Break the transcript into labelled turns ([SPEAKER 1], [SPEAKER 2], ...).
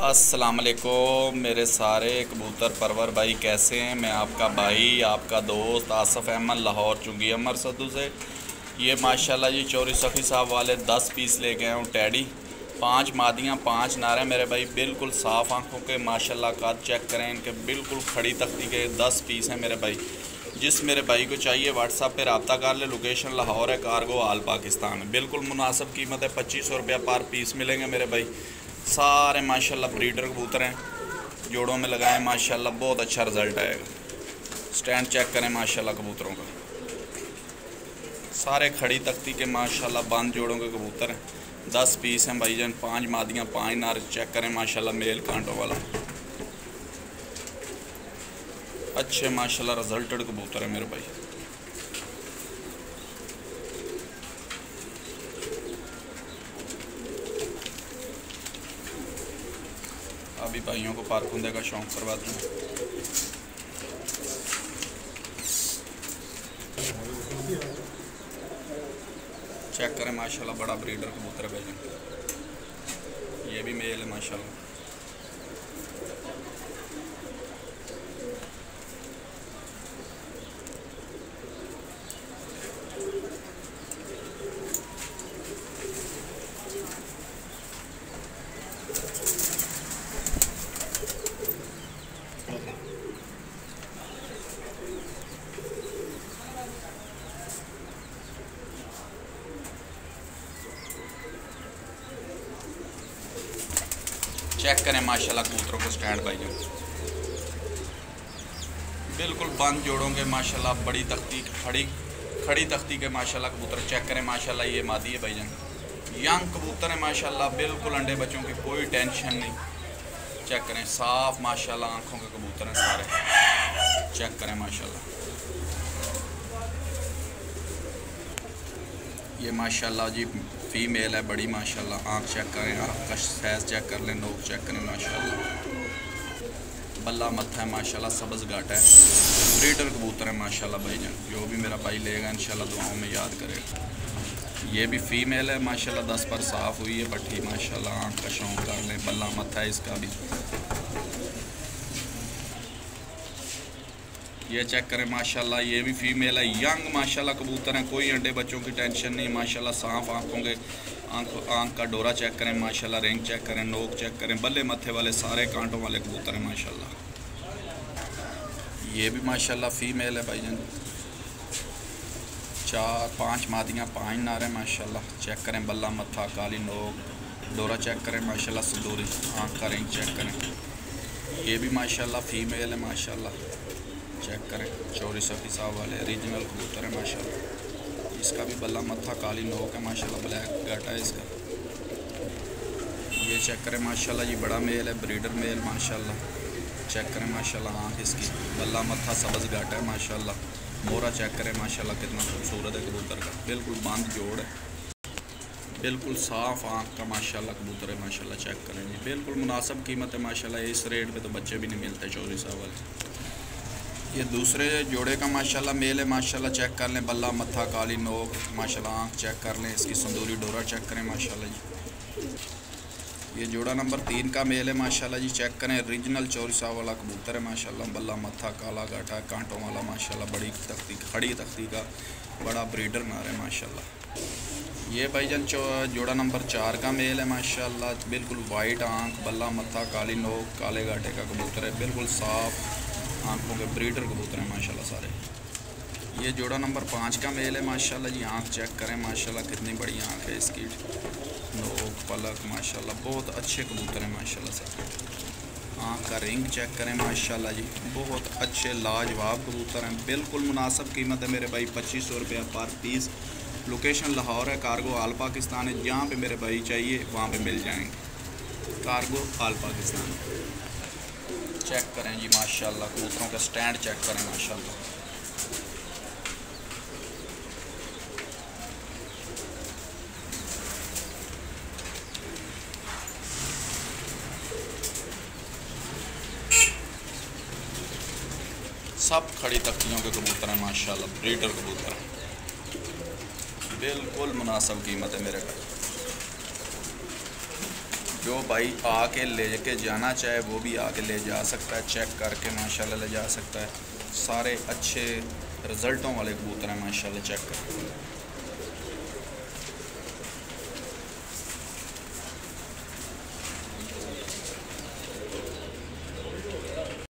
[SPEAKER 1] अस्सलाम वालेकुम मेरे सारे कबूतर परवर भाई कैसे हैं? मैं आपका भाई, आपका दोस्त आसफ़ अहमद, लाहौर चुंगी अमर सदू से। ये माशाल्लाह जी चोरी सफ़ी साहब वाले दस पीस ले गए हूँ, टैडी। पाँच मादियाँ, पाँच नारे मेरे भाई, बिल्कुल साफ़ आँखों के, माशाल्लाह का चेक करें इनके, बिल्कुल खड़ी तख्ती के दस पीस हैं मेरे भाई। जिस मेरे भाई को चाहिए व्हाट्सअप पे रबता कर ले, लोकेशन लाहौर है, कार्गो, आल पाकिस्तान। बिल्कुल मुनासिब कीमत है, पच्चीस सौ रुपया पर पीस मिलेंगे मेरे भाई। सारे माशाल्लाह ब्रीडर कबूतर हैं। जोड़ों में लगाएँ, माशाल्लाह बहुत अच्छा रिज़ल्ट आएगा। स्टैंड चेक करें माशाल्लाह कबूतरों का। सारे खड़ी तख्ती के माशाल्लाह बंद जोड़ों के कबूतर हैं। दस पीस हैं भाईजान, पाँच मादियाँ, पाँच नार चेक करें माशाल्लाह मेल कांटों वाला। अच्छे माशाल्लाह रिजल्टेड कबूतर है मेरे भाई। अभी भाइयों को पार्क होने का शौक करवा दूँ। चेक करें, माशाल्लाह बड़ा ब्रीडर कबूतर भाई ये भी मेल है, माशाल्लाह। चेक करें, माशाल्लाह कबूतरों को स्टैंड बाई बिल्कुल बंद जोड़ोगे माशाल्लाह बड़ी तख्ती खड़ी खड़ी तख्ती के माशाल्लाह कबूतर। चेक करें, माशाल्लाह ये मादी है भाईजान यंग कबूतर है, माशाल्लाह बिल्कुल अंडे बच्चों की, कोई टेंशन नहीं। चेक करें, साफ़, माशाल्लाह आँखों के कबूतर हैं सारे। चेक करें, माशाल्लाह। ये माशाल्लाह जी, फीमेल है, बड़ी माशाल्लाह। आँख चेक करें, आँख का सैज चेक कर लें नोक चेक करें, माशाल्लाह। बल्ला मत्था है, माशाल्लाह, सब्ज़ घाट है। ब्रीडर कबूतर है, माशाल्लाह भाईजान जो भी मेरा भाई लेगा, इंशाल्लाह दुआओं में याद करेगा ये भी फ़ीमेल है, माशाल्लाह, दस पर साफ़ हुई है पट्टी माशाल्लाह आँख का शौक कर लें, बल्ला मत्था है इसका भी। ये चेक करें, माशाल्लाह, ये भी फीमेल है यंग माशाल्लाह, कबूतर हैं, कोई अंडे बच्चों की टेंशन नहीं, माशाल्लाह, साफ़ आँखों के, आँख आँख का डोरा चेक करें, माशाल्लाह रिंग चेक करें, नोक चेक करें, बल्ले मत्थे वाले, सारे कांटों वाले कबूतर हैं, माशाल्लाह। ये भी माशाल्लाह फ़ीमेल है भाईजान। चार, पाँच मादियाँ, पाँच नारे, माशाल्लाह चेक करें, बल्ला मत्था, काली नोक, डोरा चेक करें, माशाल्लाह, संदूरी, आँख का रिंग चेक करें। ये भी माशाल्लाह फ़ीमेल है, माशाल्लाह। चेक करें। चौरी सफ़ी साहब वाले रीजनल कबूतर है, माशाल्लाह। इसका भी बल्ला मत्था काली नोक है माशाल्लाह ब्लैक गाटा है इसका। ये चेक करें, माशाल्लाह जी बड़ा मेल है ब्रीडर मेल माशाल्लाह। चेक करें, माशाल्लाह, आँख इसकी। बल्ला मत्था सब्ज़ गाटा है, माशाल्लाह। मोरा चेक करें, माशाल्लाह, कितना खूबसूरत है कबूतर का। बिल्कुल बंद जोड़ है। बिल्कुल साफ़ आँख का, माशाल्लाह, कबूतर है, माशाल्लाह, चेक करें। जी बिल्कुल मुनासब कीमत है, माशाल्लाह, इस रेट पे तो बच्चे भी नहीं मिलते चौरी साहब वाले। ये दूसरे जोड़े का माशाल्लाह मेल है, माशाल्लाह चेक कर लें, बल्ला, मत्था, काली, नोक, माशाल्लाह आँख चेक कर लें, इसकी संदूरी, डोरा चेक करें, माशाल्लाह जी। ये जोड़ा नंबर तीन का मेल है, माशाल्लाह जी चेक करें रीजनल चौरिसा वाला कबूतर है, माशाल्लाह, बल्ला, मत्था, काला, गाठा, कांटों वाला, माशाल्लाह, बड़ी तख्ती खड़ी तख्ती का बड़ा ब्रीडर नार है, माशाल्लाह। ये भाई भाईजान जोड़ा नंबर चार का मेल है, माशाल्लाह, बिल्कुल वाइट आँख, बल्ला, मत्था, काली, नोक, काले, गाठे का कबूतर है, बिल्कुल साफ़ आँखों के ब्रीडर कबूतर हैं, माशाल्लाह सारे। ये जोड़ा नंबर पाँच का मेल है, माशाल्लाह जी, आँख चेक करें, माशाल्लाह कितनी बड़ी आँख है इसकी। नोक, पलक, माशाल्लाह, बहुत अच्छे कबूतर हैं, माशाल्लाह से। आँख का रिंग चेक करें, माशाल्लाह जी, बहुत अच्छे, लाजवाब कबूतर हैं, बिल्कुल मुनासब कीमत है मेरे भाई, पच्चीस सौ रुपया पर पीस लोकेशन लाहौर है कार्गो आल पाकिस्तान है, जहाँ पे मेरे भाई चाहिए, वहाँ पे मिल जाएँगे। कार्गो आल पाकिस्तान चेक करें जी, माशाल्लाह, कबूतरों का स्टैंड चेक करें, माशाल्लाह। सब खड़ी तख्तियों के कबूतर हैं, माशाल्लाह, ब्रीडर कबूतर बिल्कुल मुनासब कीमत है मेरे भाई जो भाई आके ले के जाना चाहे, वो भी आके ले जा सकता है। चेक करके माशाल्लाह ले जा सकता है। सारे अच्छे रिज़ल्टों वाले कबूतर हैं, माशाल्लाह चेक कर